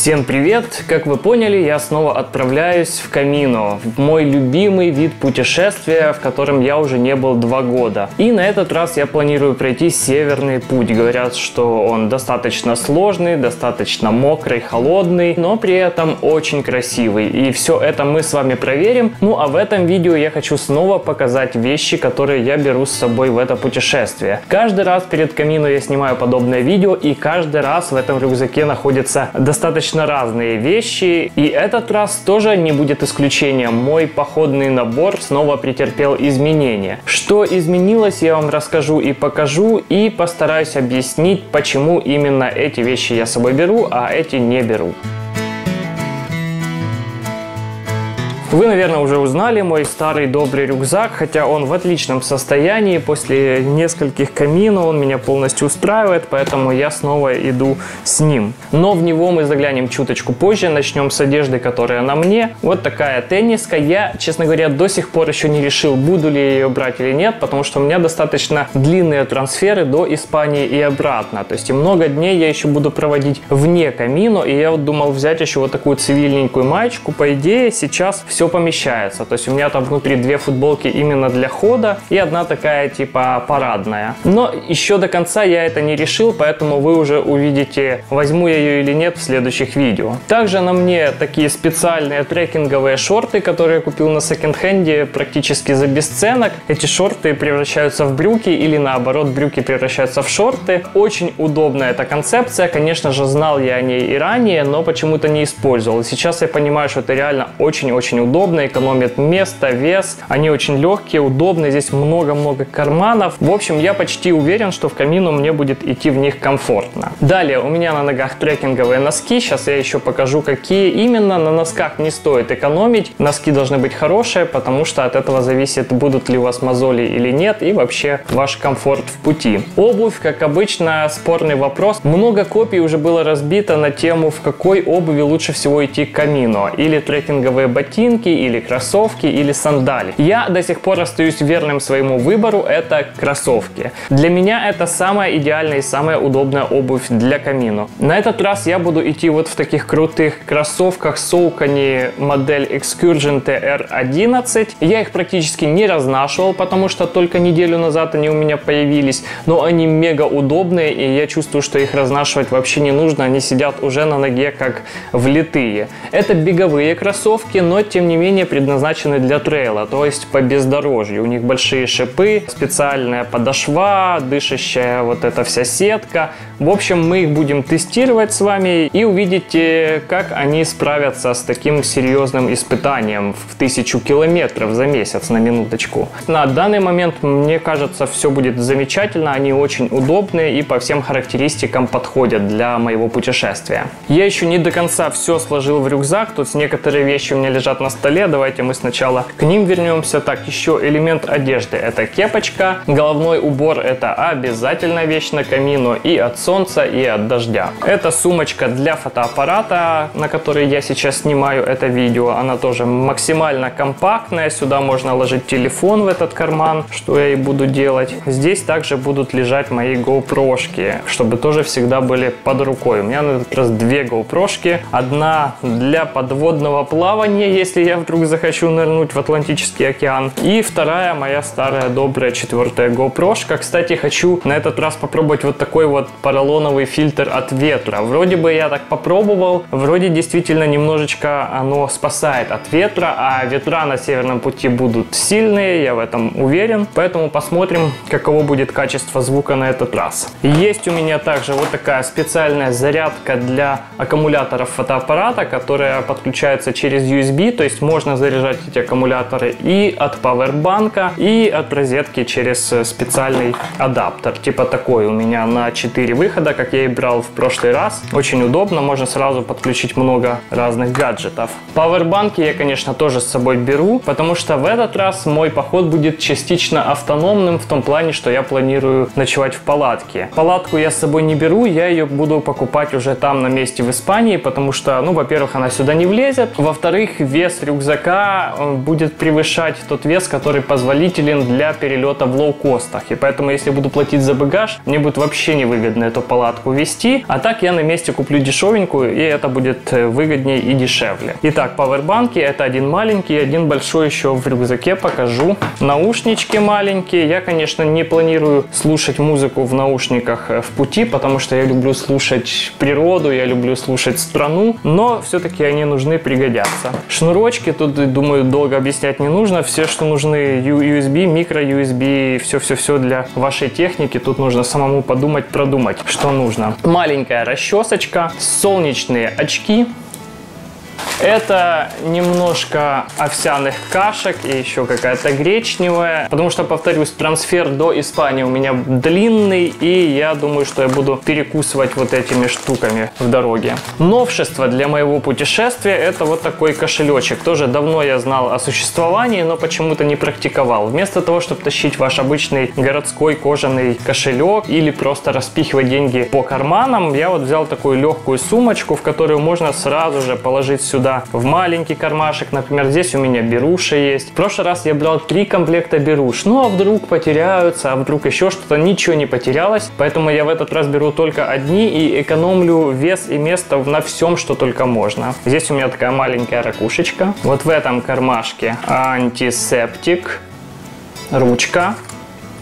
Всем привет! Как вы поняли, я снова отправляюсь в Камино, в мой любимый вид путешествия, в котором я уже не был два года. И на этот раз я планирую пройти северный путь. Говорят, что он достаточно сложный, достаточно мокрый, холодный, но при этом очень красивый. И все это мы с вами проверим. Ну а в этом видео я хочу снова показать вещи, которые я беру с собой в это путешествие. Каждый раз перед Камино я снимаю подобное видео, и каждый раз в этом рюкзаке находится достаточно достаточно разные вещи, и этот раз тоже не будет исключением. Мой походный набор снова претерпел изменения. Что изменилось, я вам расскажу и покажу, и постараюсь объяснить, почему именно эти вещи я с собой беру, а эти не беру. Вы, наверное, уже узнали мой старый добрый рюкзак, хотя он в отличном состоянии. После нескольких каминов он меня полностью устраивает, поэтому я снова иду с ним. Но в него мы заглянем чуточку позже. Начнем с одежды, которая на мне. Вот такая тенниска. Я, честно говоря, до сих пор еще не решил, буду ли я ее брать или нет, потому что у меня достаточно длинные трансферы до Испании и обратно. То есть и много дней я еще буду проводить вне камино, и я вот думал взять еще вот такую цивильненькую маечку. По идее, сейчас все все помещается. То есть у меня там внутри две футболки именно для хода и одна такая типа парадная. Но еще до конца я это не решил, поэтому вы уже увидите, возьму я ее или нет в следующих видео. Также на мне такие специальные трекинговые шорты, которые я купил на секонд-хенде практически за бесценок. Эти шорты превращаются в брюки или наоборот брюки превращаются в шорты. Очень удобная эта концепция. Конечно же, знал я о ней и ранее, но почему-то не использовал. сейчас я понимаю, что это реально очень-очень удобно удобно, экономят место, вес. Они очень легкие, удобные. Здесь много-много карманов. В общем, я почти уверен, что в камину мне будет идти в них комфортно. Далее у меня на ногах трекинговые носки. Сейчас я еще покажу, какие именно. На носках не стоит экономить. Носки должны быть хорошие, потому что от этого зависит, будут ли у вас мозоли или нет, и вообще ваш комфорт в пути. Обувь, как обычно, спорный вопрос. Много копий уже было разбито на тему, в какой обуви лучше всего идти к камину. Или трекинговые ботинки, ботинки или кроссовки или сандали. Я до сих пор остаюсь верным своему выбору, это кроссовки. Для меня это самая идеальная и самая удобная обувь для камину. На этот раз я буду идти вот в таких крутых кроссовках Saucony модель Excursion TR11. Я их практически не разнашивал, потому что только неделю назад они у меня появились, но они мега удобные и я чувствую, что их разнашивать вообще не нужно, они сидят уже на ноге как влитые. Это беговые кроссовки, но тем не менее предназначены для трейла, то есть по бездорожью. У них большие шипы, специальная подошва, дышащая вот эта вся сетка. В общем, мы их будем тестировать с вами и увидите, как они справятся с таким серьезным испытанием в тысячу километров за месяц, на минуточку. На данный момент, мне кажется, все будет замечательно, они очень удобные и по всем характеристикам подходят для моего путешествия. Я еще не до конца все сложил в рюкзак, тут некоторые вещи у меня лежат на столе. Давайте мы сначала к ним вернемся. Так, еще элемент одежды. Это кепочка. Головной убор это обязательно вещь на камину и от солнца, и от дождя. Это сумочка для фотоаппарата, на которой я сейчас снимаю это видео. Она тоже максимально компактная. Сюда можно ложить телефон в этот карман, что я и буду делать. Здесь также будут лежать мои GoPro, чтобы тоже всегда были под рукой. У меня на этот раз две GoPro. Одна для подводного плавания, если если я вдруг захочу нырнуть в Атлантический океан. И вторая моя старая добрая четвертая GoPro. Кстати, хочу на этот раз попробовать вот такой вот поролоновый фильтр от ветра. Вроде бы я так попробовал, вроде действительно немножечко оно спасает от ветра, а ветра на северном пути будут сильные, я в этом уверен. Поэтому посмотрим, каково будет качество звука на этот раз. Есть у меня также вот такая специальная зарядка для аккумуляторов фотоаппарата, которая подключается через USB, то есть есть можно заряжать эти аккумуляторы и от пауэрбанка, и от розетки через э, специальный адаптер. Типа такой у меня на 4 выхода, как я и брал в прошлый раз. Очень удобно, можно сразу подключить много разных гаджетов. Пауэрбанки я, конечно, тоже с собой беру, потому что в этот раз мой поход будет частично автономным в том плане, что я планирую ночевать в палатке. Палатку я с собой не беру, я ее буду покупать уже там на месте в Испании, потому что, ну, во-первых, она сюда не влезет, во-вторых, вес рюкзака э, будет превышать тот вес, который позволителен для перелета в лоукостах. И поэтому, если буду платить за багаж, мне будет вообще невыгодно эту палатку вести. А так я на месте куплю дешевенькую, и это будет э, выгоднее и дешевле. Итак, пауэрбанки. Это один маленький, один большой еще в рюкзаке покажу. Наушнички маленькие. Я, конечно, не планирую слушать музыку в наушниках э, в пути, потому что я люблю слушать природу, я люблю слушать страну, но все-таки они нужны, пригодятся. Шнурочки тут, думаю, долго объяснять не нужно. Все, что нужны USB, микро-USB, все-все-все для вашей техники, тут нужно самому подумать, продумать, что нужно. Маленькая расчесочка, солнечные очки, это немножко овсяных кашек и еще какая-то гречневая. Потому что, повторюсь, трансфер до Испании у меня длинный. И я думаю, что я буду перекусывать вот этими штуками в дороге. Новшество для моего путешествия это вот такой кошелечек. Тоже давно я знал о существовании, но почему-то не практиковал. Вместо того, чтобы тащить ваш обычный городской кожаный кошелек или просто распихивать деньги по карманам, я вот взял такую легкую сумочку, в которую можно сразу же положить сюда в маленький кармашек. Например, здесь у меня беруши есть. В прошлый раз я брал три комплекта беруш. Ну а вдруг потеряются, а вдруг еще что-то, ничего не потерялось. Поэтому я в этот раз беру только одни и экономлю вес и место на всем, что только можно. Здесь у меня такая маленькая ракушечка. Вот в этом кармашке антисептик, ручка,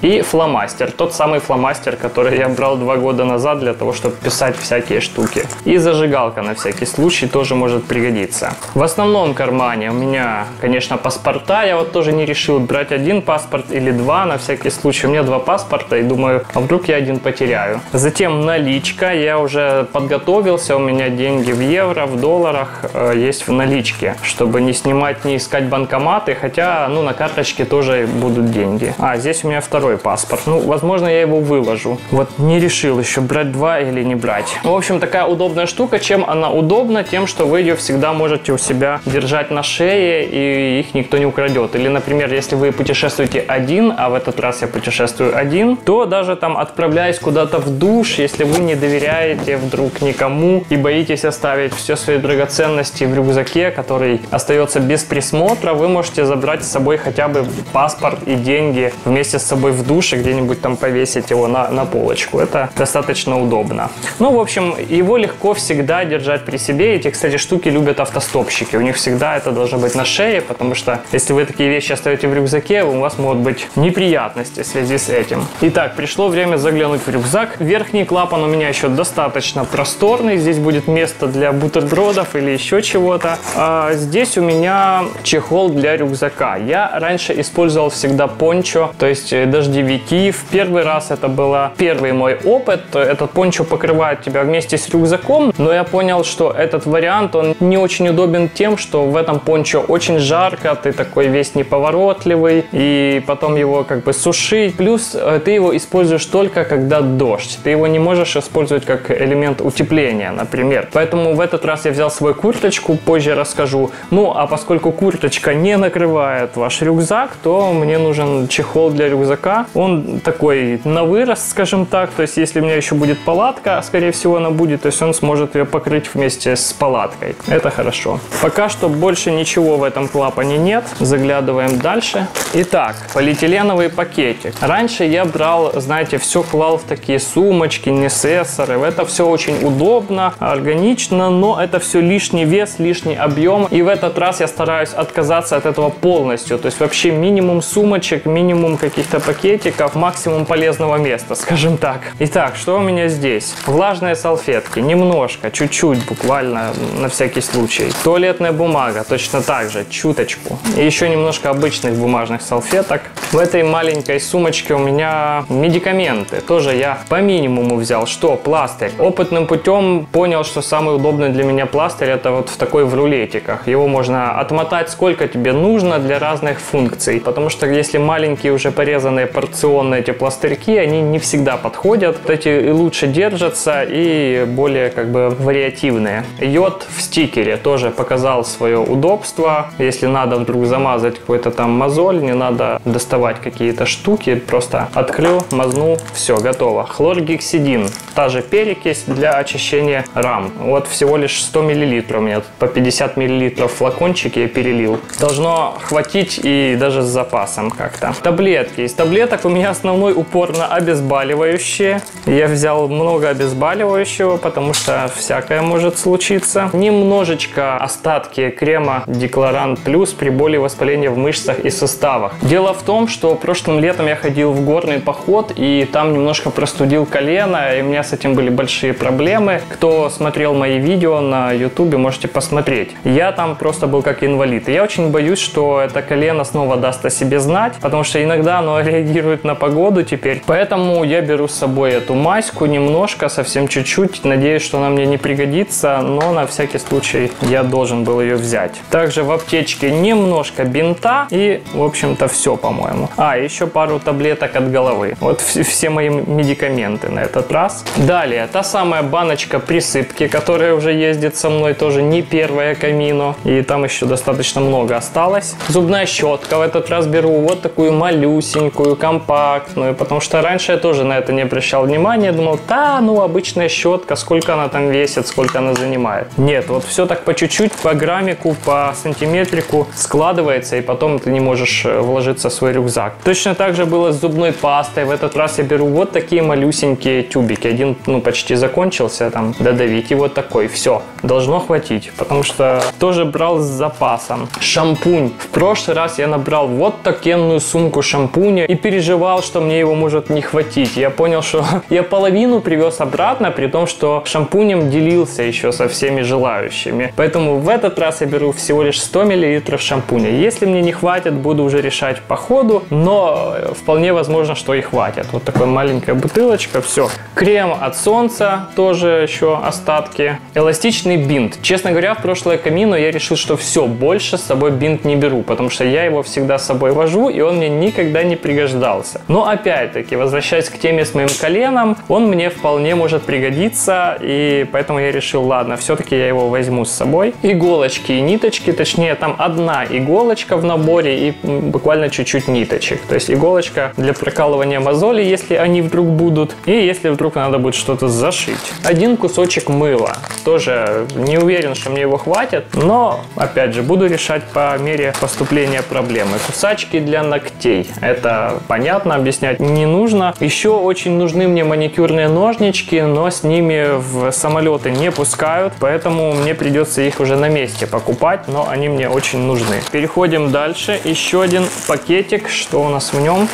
и фломастер, тот самый фломастер, который я брал два года назад для того, чтобы писать всякие штуки. И зажигалка на всякий случай тоже может пригодиться. В основном кармане у меня, конечно, паспорта. Я вот тоже не решил брать один паспорт или два на всякий случай. У меня два паспорта и думаю, а вдруг я один потеряю. Затем наличка. Я уже подготовился, у меня деньги в евро, в долларах э, есть в наличке, чтобы не снимать, не искать банкоматы, хотя, ну, на карточке тоже будут деньги. А, здесь у меня второй второй паспорт. Ну, возможно, я его выложу. Вот не решил еще, брать два или не брать. В общем, такая удобная штука. Чем она удобна? Тем, что вы ее всегда можете у себя держать на шее, и их никто не украдет. Или, например, если вы путешествуете один, а в этот раз я путешествую один, то даже там отправляясь куда-то в душ, если вы не доверяете вдруг никому и боитесь оставить все свои драгоценности в рюкзаке, который остается без присмотра, вы можете забрать с собой хотя бы паспорт и деньги вместе с собой в душе где-нибудь там повесить его на, на полочку. Это достаточно удобно. Ну, в общем, его легко всегда держать при себе. Эти, кстати, штуки любят автостопщики. У них всегда это должно быть на шее, потому что если вы такие вещи оставите в рюкзаке, у вас могут быть неприятности в связи с этим. Итак, пришло время заглянуть в рюкзак. Верхний клапан у меня еще достаточно просторный. Здесь будет место для бутербродов или еще чего-то. А здесь у меня чехол для рюкзака. Я раньше использовал всегда пончо, то есть э, дождевики. В первый раз это был первый мой опыт. Этот пончо покрывает тебя вместе с рюкзаком, но я понял, что этот вариант, он не очень удобен тем, что в этом пончо очень жарко, ты такой весь неповоротливый, и потом его как бы сушить. Плюс э, ты его используешь только когда дождь. Ты его не можешь использовать как элемент утепления, например. Поэтому в этот раз я взял свою курточку, позже расскажу. Ну, а поскольку курточка не накрывает ваш рюкзак, то мне нужен чехол для рюкзака Он такой на вырост, скажем так. То есть, если у меня еще будет палатка, скорее всего, она будет, то есть он сможет ее покрыть вместе с палаткой. Это хорошо. Пока что больше ничего в этом клапане нет. Заглядываем дальше. Итак, полиэтиленовый пакетик. Раньше я брал, знаете, все клал в такие сумочки, несессоры. Это все очень удобно, органично, но это все лишний вес, лишний объем. И в этот раз я стараюсь отказаться от этого полностью. То есть вообще минимум сумочек, минимум каких-то пакетиков, максимум полезного места, скажем так. Итак, что у меня здесь? Влажные салфетки, немножко, чуть-чуть, буквально на всякий случай. Туалетная бумага, точно так же, чуточку. И еще немножко обычных бумажных салфеток. В этой маленькой сумочке у меня медикаменты. Тоже я по минимуму взял. Что? Пластырь. Опытным путем понял, что самый удобный для меня пластырь это вот в такой в рулетиках. Его можно отмотать сколько тебе нужно для разных функций. Потому что если маленькие уже порезанные порционные эти пластырьки, они не всегда подходят. Вот эти и лучше держатся и более как бы вариативные. Йод в стикере тоже показал свое удобство. Если надо вдруг замазать какой-то там мозоль, не надо доставать какие-то штуки, просто открыл, мазнул, все, готово. Хлоргексидин, та же перекись для очищения рам. Вот всего лишь 100 мл у меня по 50 мл флакончики я перелил. Должно хватить и даже с запасом как-то. Таблетки. Из таблеток у меня основной упор на обезболивающие. Я взял много обезболивающего, потому что всякое может случиться. Немножечко остатки крема Декларант Плюс при боли воспаления в мышцах и суставах. Дело в том, что прошлым летом я ходил в горный поход и там немножко простудил колено, и у меня с этим были большие проблемы. Кто смотрел мои видео на ютубе, можете посмотреть. Я там просто был как инвалид. И я очень боюсь, что это колено снова даст о себе знать, потому что иногда оно реагирует на погоду теперь. Поэтому я беру с собой эту маску немножко, совсем чуть-чуть. Надеюсь, что она мне не пригодится, но на всякий случай я должен был ее взять. Также в аптечке немножко бинта и, в общем-то, все, по-моему. А, еще пару таблеток от головы. Вот все мои медикаменты на этот раз. Далее, та самая баночка присыпки, которая уже ездит со мной, тоже не первая камино. И там еще достаточно много осталось. Зубная щетка в этот раз беру вот такую малюсенькую, компактную, потому что раньше я тоже на это не обращал внимания. Думал, да, ну обычная щетка, сколько она там весит, сколько она занимает. Нет, вот все так по чуть-чуть, по граммику, по сантиметрику складывается, и потом ты не можешь э, вложиться в свой рюкзак. Точно так же было с зубной пастой. В этот раз я беру вот такие малюсенькие тюбики. Один, ну, почти закончился, там, додавить. И вот такой, все, должно хватить. Потому что тоже брал с запасом. Шампунь. В прошлый раз я набрал вот такенную сумку шампуня и переживал, что мне его может не хватить. Я понял, что я половину привез обратно, при том, что шампунем делился еще со всеми желающими. Поэтому в этот раз я беру всего лишь 100 мл шампуня. Если мне не хватит, буду уже решать по ходу, но вполне возможно, что и хватит. Вот такая маленькая бутылочка, все. Крем от солнца, тоже еще остатки. Эластичный бинт. Честно говоря, в прошлое камино я решил, что все, больше с собой бинт не беру, потому что я его всегда с собой вожу, и он мне никогда не пригождался. Но опять-таки, возвращаясь к теме с моим коленом, он мне вполне может пригодиться, и поэтому я решил, ладно, все-таки я его возьму с собой. Иголочки и ниточки, точнее, там одна иголочка в наборе и буквально чуть-чуть ниточек. То есть иголочка для прокалывания мозолей, если они вдруг будут, и если вдруг надо будет что-то зашить. Один кусочек мыла. Тоже не уверен, что мне его хватит, но, опять же, буду решать по мере поступления проблемы. Кусачки для ногтей. Это понятно, объяснять не нужно. Еще очень нужны мне маникюрные ножнички, но с ними в самолеты не пускают, поэтому мне придется их уже на месте покупать, но они мне очень нужны. Переходим дальше. Еще один пакетик. Что у нас в нем?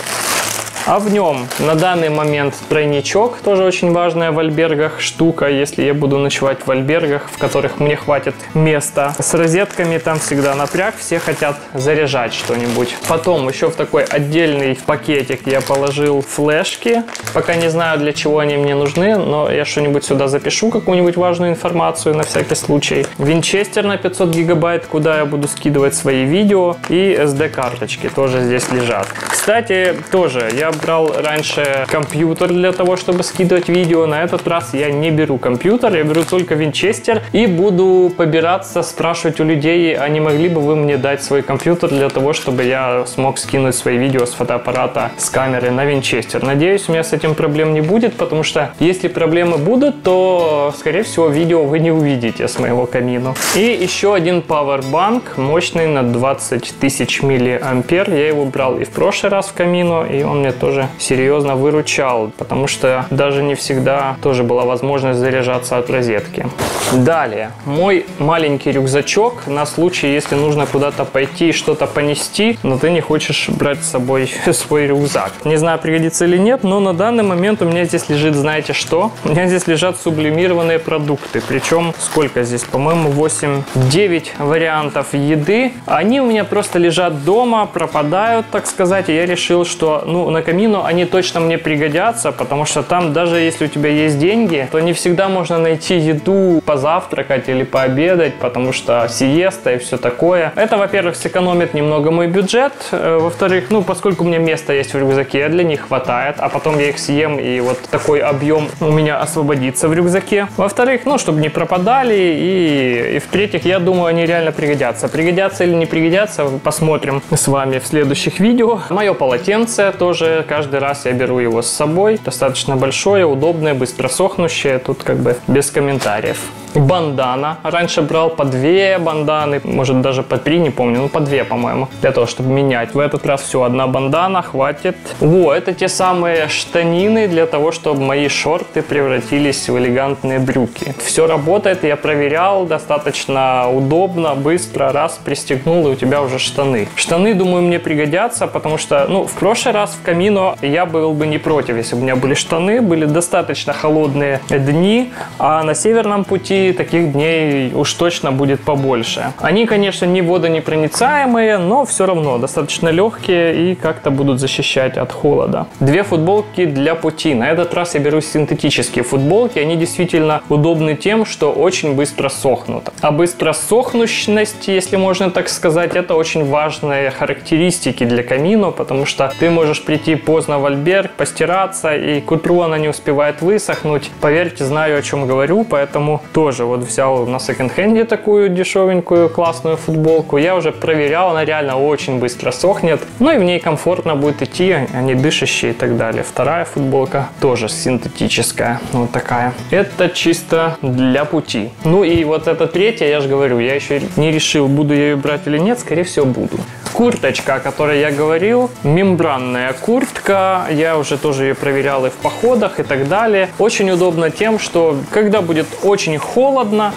А в нем на данный момент тройничок, тоже очень важная в альбергах штука, если я буду ночевать в альбергах, в которых мне хватит места. С розетками там всегда напряг, все хотят заряжать что-нибудь. Потом еще в такой отдельный пакетик я положил флешки. Пока не знаю, для чего они мне нужны, но я что-нибудь сюда запишу, какую-нибудь важную информацию на всякий случай. Винчестер на 500 гигабайт, куда я буду скидывать свои видео. И SD-карточки тоже здесь лежат. Кстати, тоже я брал раньше компьютер для того, чтобы скидывать видео. На этот раз я не беру компьютер, я беру только винчестер и буду побираться, спрашивать у людей, а не могли бы вы мне дать свой компьютер для того, чтобы я смог скинуть свои видео с фотоаппарата, с камеры на винчестер. Надеюсь, у меня с этим проблем не будет, потому что если проблемы будут, то, скорее всего, видео вы не увидите с моего камина. И еще один Powerbank, мощный на 20 тысяч миллиампер. Я его брал и в прошлый раз в камину, и он мне тоже серьезно выручал, потому что даже не всегда тоже была возможность заряжаться от розетки. Далее, мой маленький рюкзачок на случай, если нужно куда-то пойти и что-то понести, но ты не хочешь брать с собой свой рюкзак. Не знаю, пригодится или нет, но на данный момент у меня здесь лежит, знаете что? У меня здесь лежат сублимированные продукты, причем сколько здесь? По-моему, 8-9 вариантов еды. Они у меня просто лежат дома, пропадают, так сказать, и я решил, что, ну, на камину, они точно мне пригодятся, потому что там даже если у тебя есть деньги, то не всегда можно найти еду позавтракать или пообедать, потому что сиеста и все такое. Это, во-первых, сэкономит немного мой бюджет, э, во-вторых, ну, поскольку у меня место есть в рюкзаке, для них хватает, а потом я их съем, и вот такой объем у меня освободится в рюкзаке. Во-вторых, ну, чтобы не пропадали, и, и в-третьих, я думаю, они реально пригодятся. Пригодятся или не пригодятся, посмотрим с вами в следующих видео. Мое полотенце тоже каждый раз я беру его с собой. Достаточно большое, удобное, быстро сохнущее. Тут как бы без комментариев бандана. Раньше брал по две банданы, может даже по три, не помню, ну по две, по-моему, для того, чтобы менять. В этот раз все, одна бандана, хватит. Во, это те самые штанины для того, чтобы мои шорты превратились в элегантные брюки. Все работает, я проверял, достаточно удобно, быстро, раз пристегнул, и у тебя уже штаны. Штаны, думаю, мне пригодятся, потому что, ну, в прошлый раз в Камино я был бы не против, если бы у меня были штаны, были достаточно холодные дни, а на северном пути таких дней уж точно будет побольше. Они, конечно, не водонепроницаемые, но все равно достаточно легкие и как-то будут защищать от холода. Две футболки для пути. На этот раз я беру синтетические футболки. Они действительно удобны тем, что очень быстро сохнут. А быстро сохнущность, если можно так сказать, это очень важные характеристики для камино, потому что ты можешь прийти поздно в альберг, постираться, и к утру она не успевает высохнуть. Поверьте, знаю, о чем говорю, поэтому тоже тоже вот взял на секонд-хенде такую дешевенькую классную футболку. Я уже проверял, она реально очень быстро сохнет. Ну и в ней комфортно будет идти, а не дышащие и так далее. Вторая футболка тоже синтетическая, вот такая. Это чисто для пути. Ну и вот эта третья, я же говорю, я еще не решил, буду я ее брать или нет, скорее всего буду. Курточка, о которой я говорил, мембранная куртка, я уже тоже ее проверял и в походах и так далее. Очень удобно тем, что когда будет очень холодно,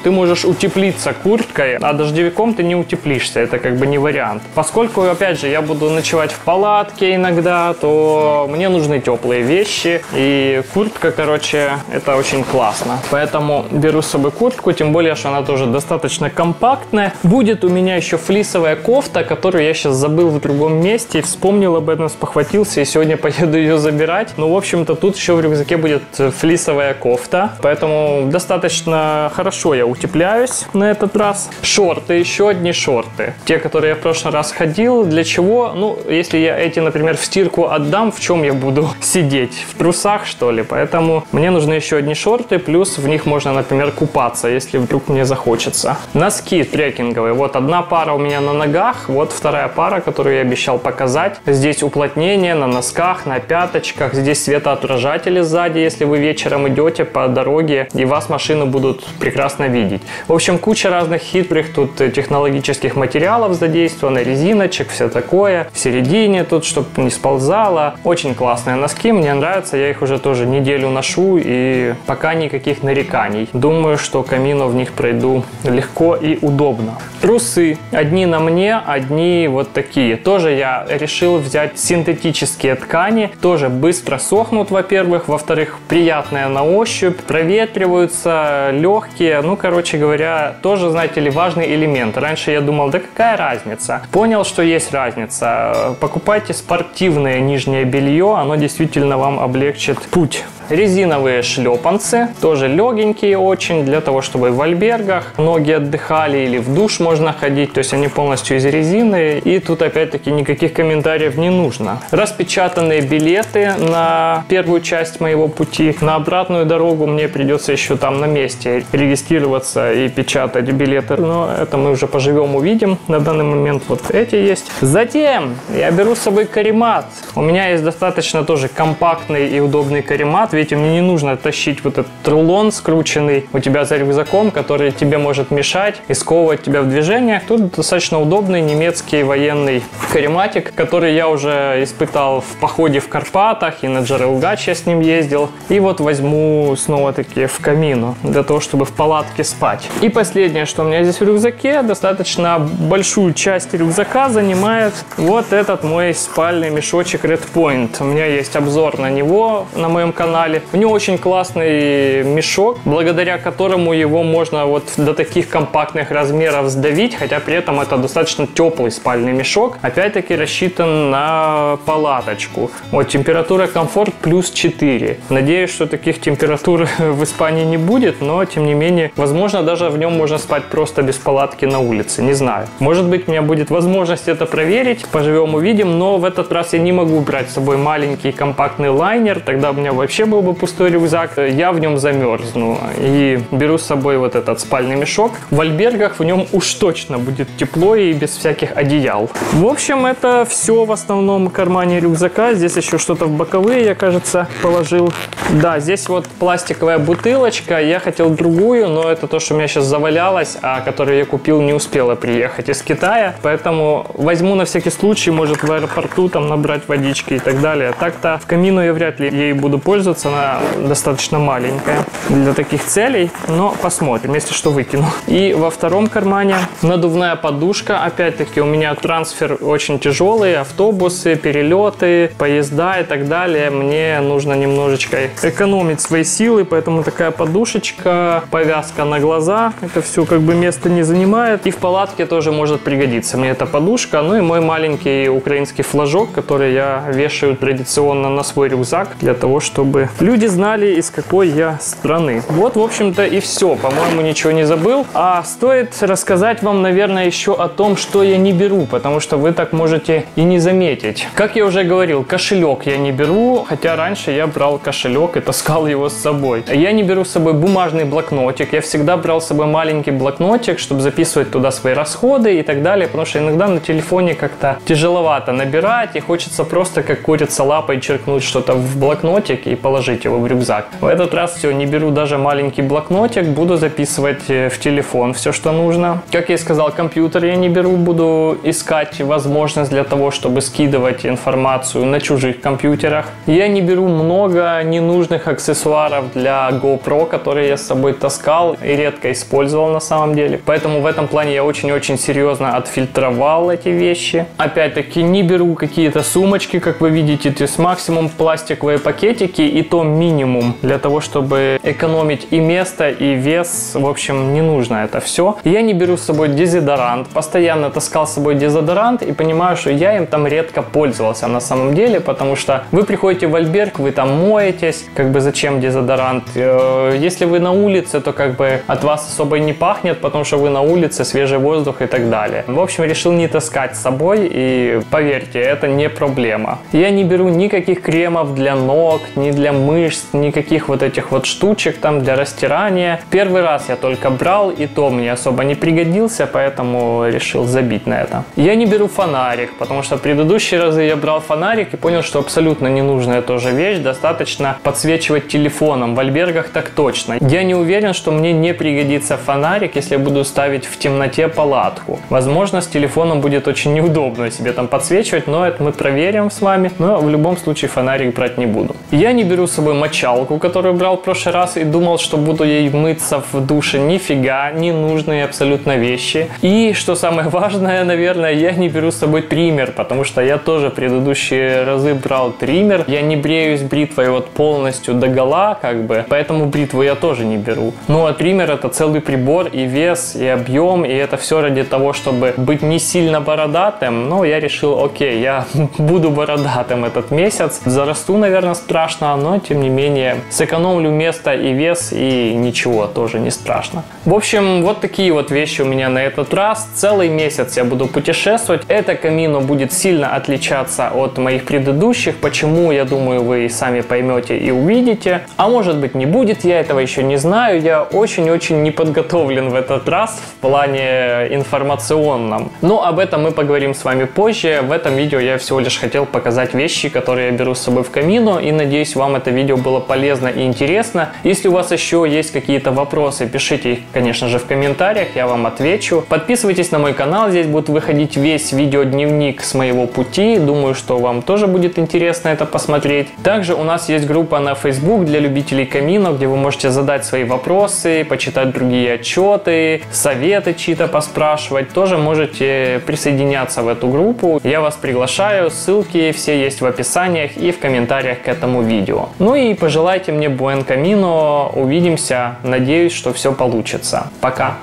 ты можешь утеплиться курткой, а дождевиком ты не утеплишься, это как бы не вариант. Поскольку, опять же, я буду ночевать в палатке иногда, то мне нужны теплые вещи, и куртка, короче, это очень классно. Поэтому беру с собой куртку, тем более, что она тоже достаточно компактная. Будет у меня еще флисовая кофта, которую я сейчас забыл в другом месте, вспомнил об этом, спохватился и сегодня поеду ее забирать. Ну, в общем-то, тут еще в рюкзаке будет флисовая кофта, поэтому достаточно хорошо я утепляюсь на этот раз. Шорты, еще одни шорты. Те, которые я в прошлый раз ходил. Для чего? Ну, если я эти, например, в стирку отдам, в чем я буду сидеть? В трусах, что ли? Поэтому мне нужны еще одни шорты, плюс в них можно, например, купаться, если вдруг мне захочется. Носки трекинговые. Вот одна пара у меня на ногах, вот вторая пара, которую я обещал показать. Здесь уплотнение на носках, на пяточках. Здесь светоотражатели сзади, если вы вечером идете по дороге, и вас машины будут прекрасно видеть. В общем, куча разных хитрых тут технологических материалов задействовано, резиночек, все такое. В середине тут, чтобы не сползало. Очень классные носки, мне нравятся. Я их уже тоже неделю ношу, и пока никаких нареканий. Думаю, что камину в них пройду легко и удобно. Трусы. Одни на мне, одни вот такие. Тоже я решил взять синтетические ткани. Тоже быстро сохнут, во-первых. Во-вторых, приятные на ощупь, проветриваются, легкие. Ну, короче говоря, тоже, знаете ли, важный элемент. Раньше я думал, да какая разница? Понял, что есть разница. Покупайте спортивное нижнее белье, оно действительно вам облегчит путь Резиновые шлепанцы, тоже легенькие очень, для того, чтобы в альбергах ноги отдыхали или в душ можно ходить, то есть они полностью из резины. И тут опять-таки никаких комментариев не нужно. Распечатанные билеты на первую часть моего пути. На обратную дорогу мне придется еще там на месте регистрироваться и печатать билеты. Но это мы уже поживем, увидим. На данный момент вот эти есть. Затем я беру с собой каремат. У меня есть достаточно тоже компактный и удобный каремат Видите, мне не нужно тащить вот этот рулон скрученный у тебя за рюкзаком, который тебе может мешать и сковывать тебя в движениях. Тут достаточно удобный немецкий военный карематик, который я уже испытал в походе в Карпатах и на Джарелгач я с ним ездил. И вот возьму снова-таки в камину для того, чтобы в палатке спать. И последнее, что у меня здесь в рюкзаке, достаточно большую часть рюкзака занимает вот этот мой спальный мешочек Red Point. У меня есть обзор на него на моем канале. У него очень классный мешок, благодаря которому его можно вот до таких компактных размеров сдавить, хотя при этом это достаточно теплый спальный мешок. Опять-таки рассчитан на палаточку. Вот температура комфорт плюс 4. Надеюсь, что таких температур в Испании не будет, но тем не менее, возможно, даже в нем можно спать просто без палатки на улице. Не знаю. Может быть, у меня будет возможность это проверить. Поживем, увидим. Но в этот раз я не могу брать с собой маленький компактный лайнер. Тогда у меня вообще был бы пустой рюкзак. Я в нем замерзну. И беру с собой вот этот спальный мешок. В альбергах в нем уж точно будет тепло и без всяких одеял. В общем, это все в основном кармане рюкзака. Здесь еще что-то в боковые, я, кажется, положил. Да, здесь вот пластиковая бутылочка. Я хотел другую, но это то, что у меня сейчас завалялось, а которую я купил, не успела приехать из Китая. Поэтому возьму на всякий случай, может в аэропорту там набрать водички и так далее. Так-то в камину я вряд ли ей буду пользоваться. Она достаточно маленькая для таких целей. Но посмотрим, если что выкину. И во втором кармане надувная подушка. Опять-таки у меня трансфер очень тяжелый. Автобусы, перелеты, поезда и так далее. Мне нужно немножечко экономить свои силы, поэтому такая подушечка, повязка на глаза. Это все как бы место не занимает. И в палатке тоже может пригодиться мне эта подушка. Ну и мой маленький украинский флажок, который я вешаю традиционно на свой рюкзак, для того, чтобы люди знали, из какой я страны. Вот, в общем-то, и все. По-моему, ничего не забыл. А стоит рассказать вам, наверное, еще о том, что я не беру, потому что вы так можете и не заметить. Как я уже говорил, кошелек я не беру, хотя раньше я брал кошелек и таскал его с собой. Я не беру с собой бумажный блокнотик. Я всегда брал с собой маленький блокнотик, чтобы записывать туда свои расходы и так далее, потому что иногда на телефоне как-то тяжеловато набирать и хочется просто как курица лапой черкнуть что-то в блокнотик и положить его в рюкзак. В этот раз все, не беру даже маленький блокнотик, буду записывать э, в телефон все, что нужно. Как я и сказал, компьютер я не беру, буду искать возможность для того, чтобы скидывать информацию на чужих компьютерах. Я не беру много ненужных аксессуаров для GoPro, которые я с собой таскал и редко использовал на самом деле. Поэтому в этом плане я очень-очень серьезно отфильтровал эти вещи. Опять-таки не беру какие-то сумочки, как вы видите, то есть максимум пластиковые пакетики и то минимум для того, чтобы экономить и место, и вес. В общем, не нужно это все. Я не беру с собой дезодорант, постоянно таскал с собой дезодорант и понимаю, что я им там редко пользовался на самом деле, потому что вы приходите в альберг, вы там моетесь, как бы зачем дезодорант? Э, если вы на улице, то как бы от вас особо не пахнет, потому что вы на улице, свежий воздух и так далее. В общем, решил не таскать с собой и поверьте, это не проблема. Я не беру никаких кремов для ног, ни для мышц, никаких вот этих вот штучек там для растирания. Первый раз я только брал и то мне особо не пригодился, поэтому решил забить на это. Я не беру фонарик, потому что в предыдущие разы я брал фонарик и понял, что абсолютно ненужная тоже вещь, достаточно подсвечивать телефоном, в альбергах так точно. Я не уверен, что мне не пригодится фонарик, если я буду ставить в темноте палатку. Возможно, с телефоном будет очень неудобно себе там подсвечивать, но это мы проверим с вами. Но в любом случае фонарик брать не буду. Я не беру с собой мочалку, которую брал в прошлый раз и думал, что буду ей мыться в душе. Нифига, ненужные абсолютно вещи. И, что самое важное, наверное, я не беру с собой триммер, потому что я тоже предыдущие разы брал триммер. Я не бреюсь бритвой вот полностью до гола, как бы, поэтому бритву я тоже не беру. Ну а триммер это целый прибор и вес, и объем, и это все ради того, чтобы быть не сильно бородатым. Но я решил, окей, я буду бородатым этот месяц. Зарасту, наверное, страшно, но тем не менее сэкономлю место и вес, и ничего, тоже не страшно. В общем, вот такие вот вещи у меня на этот раз. Целый месяц я буду путешествовать. Это камино будет сильно отличаться от моих предыдущих. Почему, я думаю, вы сами поймете и увидите. А может быть не будет, я этого еще не знаю. Я очень-очень не подготовлен в этот раз в плане информационном. Но об этом мы поговорим с вами позже. В этом видео я всего лишь хотел показать вещи, которые я беру с собой в камино. И надеюсь, вам это видео было полезно и интересно. Если у вас еще есть какие-то вопросы, пишите их, конечно же, в комментариях, я вам отвечу. Подписывайтесь на мой канал, здесь будет выходить весь видеодневник с моего пути. Думаю, что вам тоже будет интересно это посмотреть. Также у нас есть группа на Facebook для любителей камина, где вы можете задать свои вопросы вопросы, почитать другие отчеты, советы чьи-то поспрашивать, тоже можете присоединяться в эту группу. Я вас приглашаю, ссылки все есть в описаниях и в комментариях к этому видео. Ну и пожелайте мне Буэн Камино, увидимся, надеюсь, что все получится. Пока!